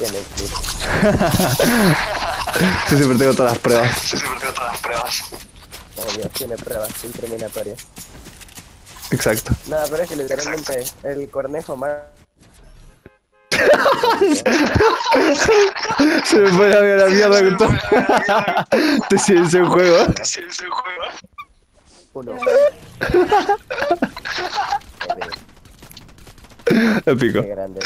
Tiene clip. Yo siempre tengo todas las pruebas. Oh Dios, tiene pruebas incriminatorias. Exacto. Nada, pero es que literalmente el cornejo más... Se me fue la, la mierda con todo. Te sientes el juego. Uno. Épico. Qué grande.